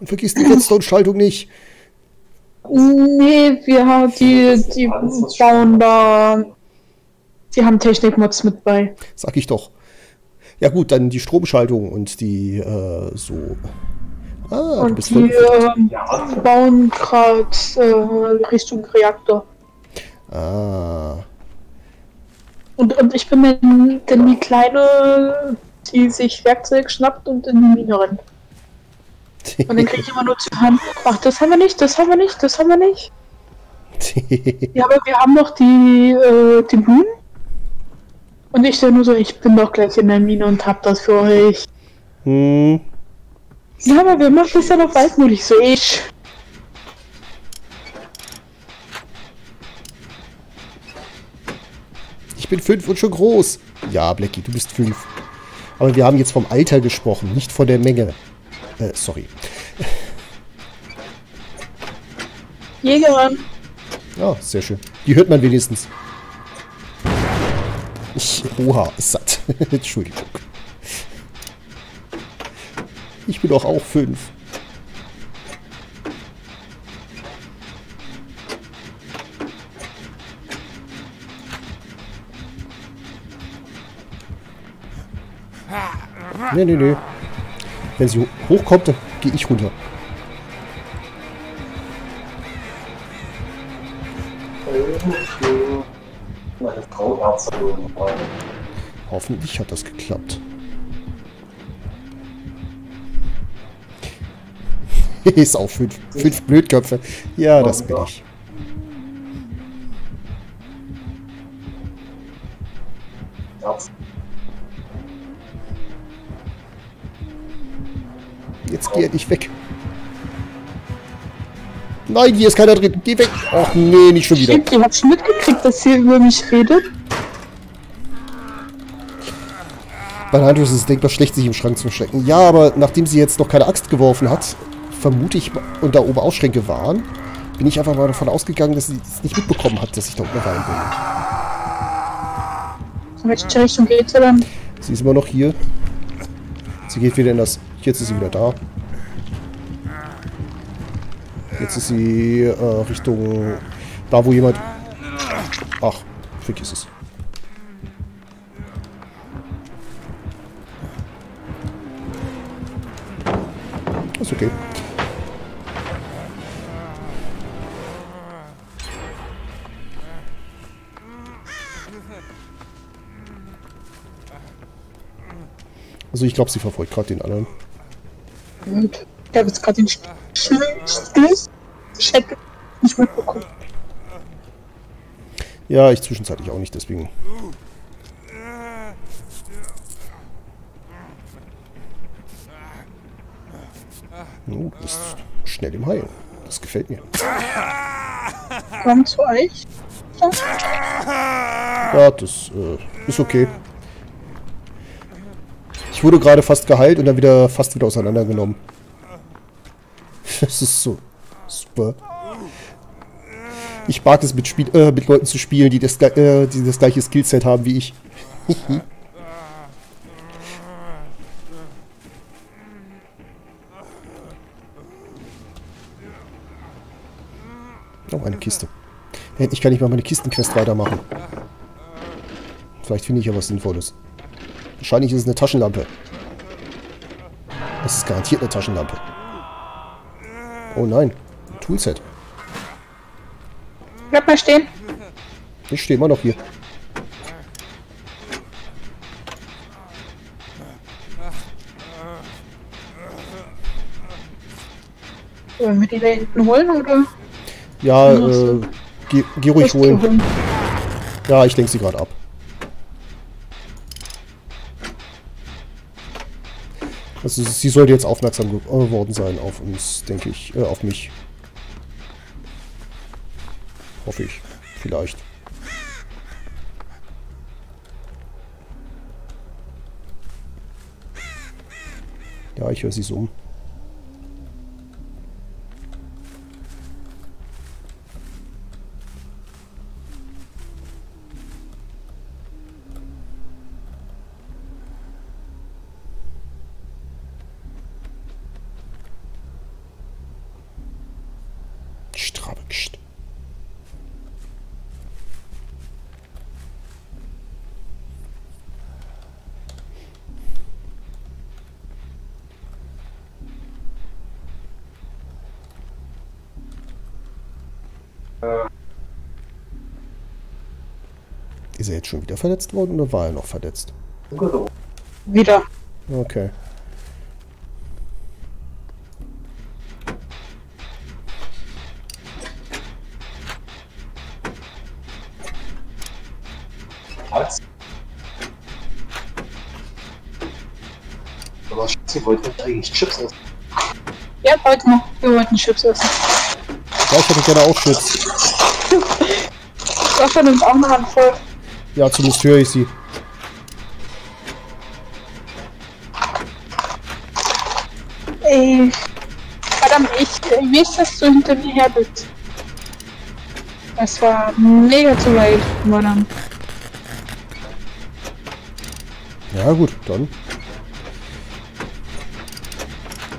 Und vergiss die Redstone-Schaltung nicht. Nee, wir haben die, die bauen da. Die haben Technikmods mit bei. Sag ich doch. Ja gut, dann die Stromschaltung und die äh, so. Ah, und die äh, bauen gerade äh, Richtung Reaktor. Ah. Und, und ich bin dann, dann die Kleine, die sich Werkzeug schnappt und in die Mine rennt. Und dann kriege ich immer nur zur Hand, ach, das haben wir nicht, das haben wir nicht, das haben wir nicht. ja, aber wir haben noch die, äh, die Blumen. Und ich dann nur so, ich bin doch gleich in der Mine und hab das für euch. Hm. Ja, aber wir machen das ja noch waldmutig, so ich. Ich bin fünf und schon groß. Ja, Blackie, du bist fünf. Aber wir haben jetzt vom Alter gesprochen, nicht von der Menge. Äh, sorry. Jägerin. Ja, sehr schön. Die hört man wenigstens. Ich, oha, satt. Entschuldigung. Ich bin doch auch fünf. Nee, nee, nee. Wenn sie hochkommt, dann gehe ich runter. Hoffentlich hat das geklappt. Ist auch fünf, fünf Blödköpfe. Ja, das bin ich. Geh nicht weg. Nein, hier ist keiner drin. Geh weg. Ach nee, nicht schon wieder. Stimmt, ihr habt schon mitgekriegt, dass hier über mich redet. Bei Handus ist es denkbar schlecht, sich im Schrank zu verstecken. Ja, aber nachdem sie jetzt noch keine Axt geworfen hat, vermute ich, und da oben Ausschränke waren, bin ich einfach mal davon ausgegangen, dass sie es nicht mitbekommen hat, dass ich da unten rein bin. In welche Richtung geht sie dann? Sie ist immer noch hier. Sie geht wieder in das... Jetzt ist sie wieder da. Jetzt ist sie äh, Richtung... Da, wo jemand... Ach, vergiss es. Ist okay. Also ich glaube, sie verfolgt gerade den anderen. Und ich habe jetzt gerade den Chat nicht mitbekommen. Ja, ich zwischenzeitlich auch nicht, deswegen. Oh, du bist schnell im Heilen. Das gefällt mir. Komm zu euch. Ja, das äh, ist okay. Ich wurde gerade fast geheilt und dann wieder fast wieder auseinandergenommen. Das ist so super. Ich mag es mit, Spiel, äh, mit Leuten zu spielen, die das, äh, die das gleiche Skillset haben wie ich. oh, eine Kiste. Ich kann nicht mal meine Kistenquest weitermachen. Vielleicht finde ich ja was Sinnvolles. Wahrscheinlich ist es eine Taschenlampe. Das ist garantiert eine Taschenlampe. Oh nein. Ein Toolset. Bleib mal stehen. Ich stehe immer noch hier. Wollen wir die da hinten holen, oder? Ja, äh, geh, geh ruhig holen. Ja, ich lenke sie gerade ab. Also sie sollte jetzt aufmerksam geworden sein auf uns, denke ich. Äh, auf mich. Hoffe ich. Vielleicht. Ja, ich höre sie so. Ist er jetzt schon wieder verletzt worden oder war er noch verletzt? Wieder. Okay. Was? Aber Sie wollten eigentlich Chips essen. Ja, heute noch. Wir wollten Chips essen. Ja, ich hätte gerne auch Chips. Sascha nimmt auch eine Handvoll. Ja, zumindest höre ich sie. Ey. Verdammt, ich, wie ist das du hinter mir her bist? Das war mega zu weit, Madame. Ja gut, dann.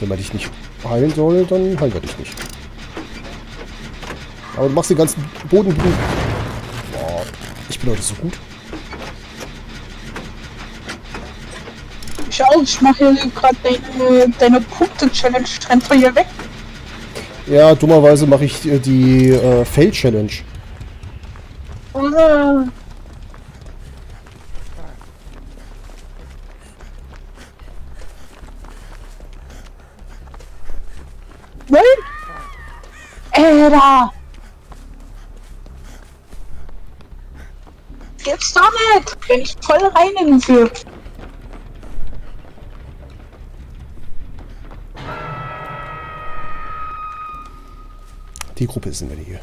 Wenn man dich nicht heilen soll, dann heilen wir dich nicht. Aber du machst den ganzen Boden... Boah, ich bin heute so gut. Ich auch, ich mache hier gerade deine, deine Punkte-Challenge. Rennt von hier weg. Ja, dummerweise mache ich äh, die äh, Fail-Challenge. Oder? Nein! Alter! Jetzt nicht! Wenn ich voll rein in sie. Die Gruppe ist in der Nähe.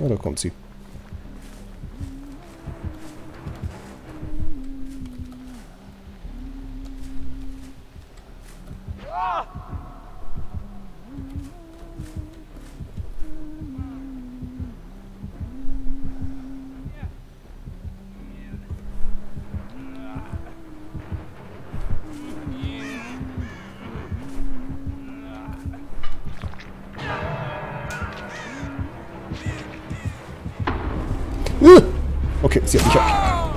na dokonci. Okay, sie hat mich ab.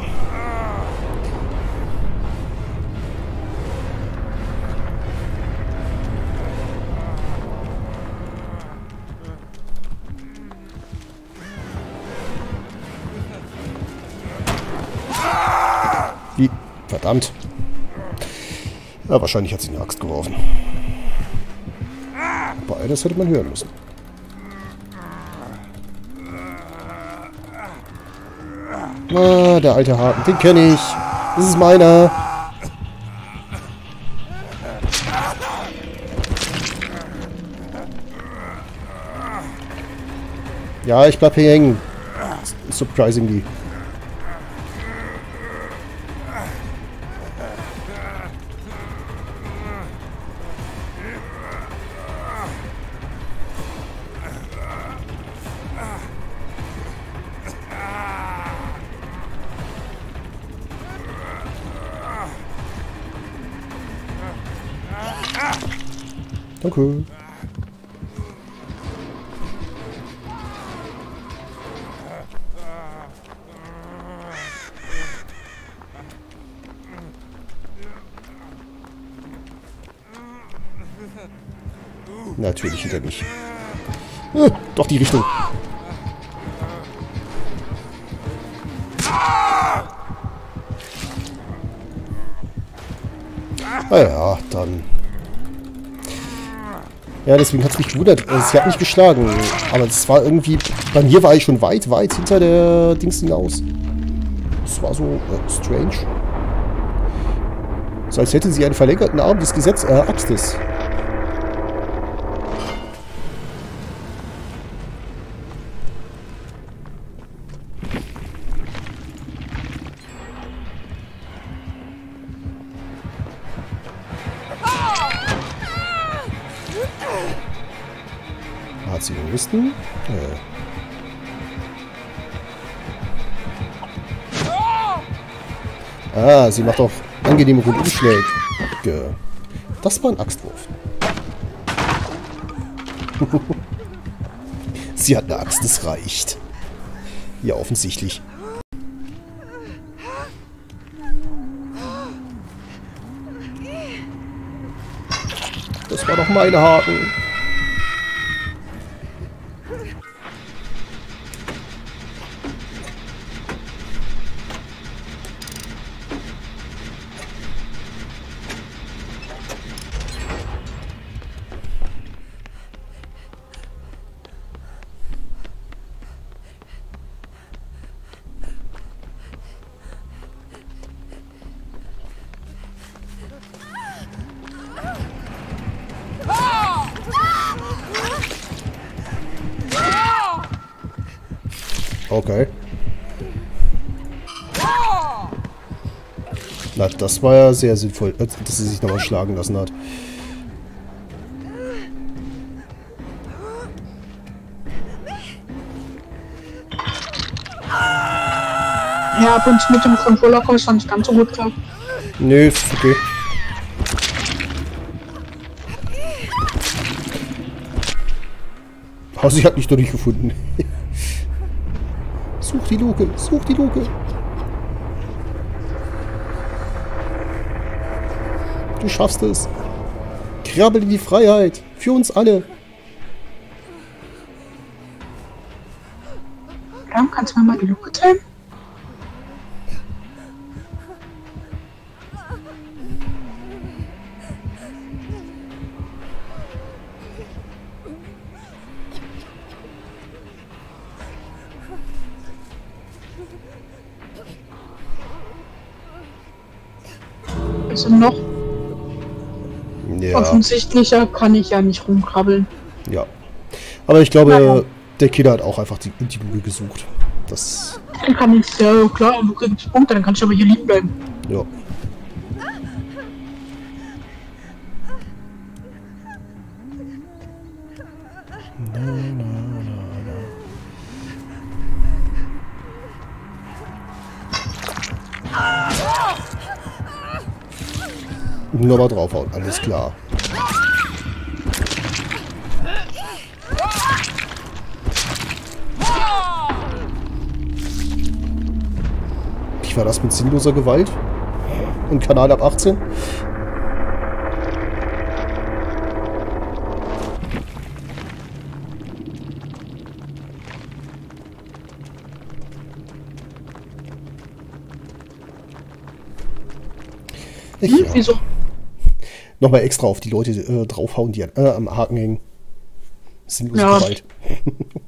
Wie? Verdammt. Ja, wahrscheinlich hat sie eine Axt geworfen. Beides hätte man hören müssen. Ah, der alte Haken, den kenne ich. Das ist meiner. Ja, ich bleib hier hängen. Surprisingly. Danke. Natürlich hinter mich. Äh, doch die Richtung. Ja, deswegen hat es mich gewundert. Äh, Sie hat mich geschlagen. Aber es war irgendwie... Bei mir war ich schon weit, weit hinter der Dings hinaus. Das war so äh, strange. So als hätte sie einen verlängerten Arm des Gesetz... Äh, Axtes. schwarzen Juristen. Äh. Ah, sie macht auch angenehme Rundumschläge. Das war ein Axtwurf. sie hat eine Axt, das reicht. Ja, offensichtlich. Das war doch meine Haken. Okay. Na, das war ja sehr sinnvoll, äh, dass sie sich nochmal schlagen lassen hat. Ja, ab und zu mit dem Controller komme ich nicht ganz so gut klar. Nö, ist okay. Oh, sie hat mich doch nicht gefunden. such die Luke, such die Luke. Du schaffst es. Krabbel in die Freiheit. Für uns alle. Kannst du mir mal die Luke teilen? Also noch Ja, offensichtlicher kann ich ja nicht rumkrabbeln. ja. Aber ich glaube, Ja. der Killer hat auch einfach die, die Luke gesucht. Das, Dann kann ich, ja klar, Luke gibt's Punkte, dann kann ich aber hier liegen bleiben. ja. Nochmal draufhauen, alles klar. Wie war das mit sinnloser Gewalt? Und Kanal ab 18? Hm, Ja. wieso? Nochmal extra auf die Leute äh, draufhauen, die an, äh, am Haken hängen. Sinnlose Ja. Gewalt.